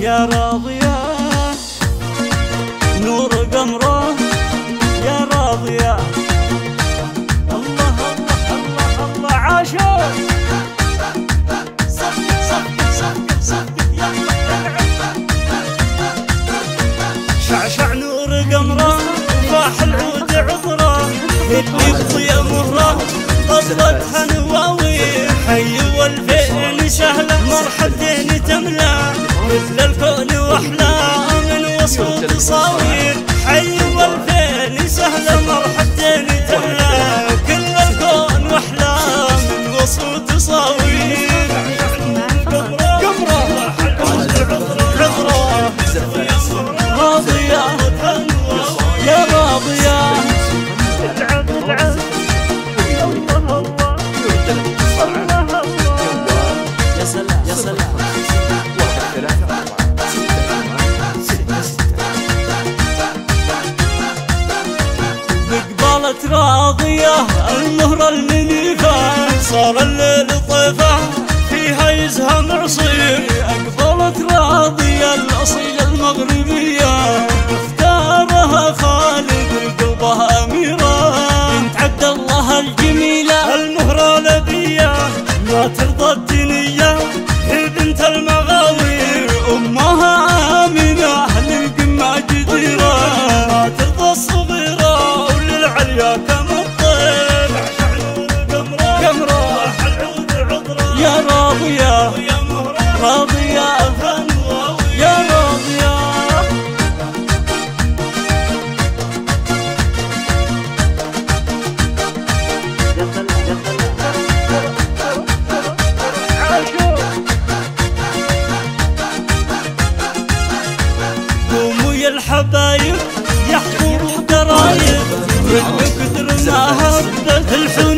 يا راضية نور قمرة يا راضية. الله الله الله الله عاشق. شعشع نور قمرة فاح العود عطره اللي يا مره طلتها نواوي حي والفين سهلة مرحبتين وصف بقبالة راضية المهرة المنيفة صار الليل طيفة فيها يزهم عصير أقبلت راضية الأصيلة المغربية. اختارها خالد قلبها أميرة. بنت عبد الله الجميلة المهرة لبية. ما ترضى الدنيا. راضية يا راضية قوموا يا الحبايب يحضروا قرايب من كثر ما هبت الحنوت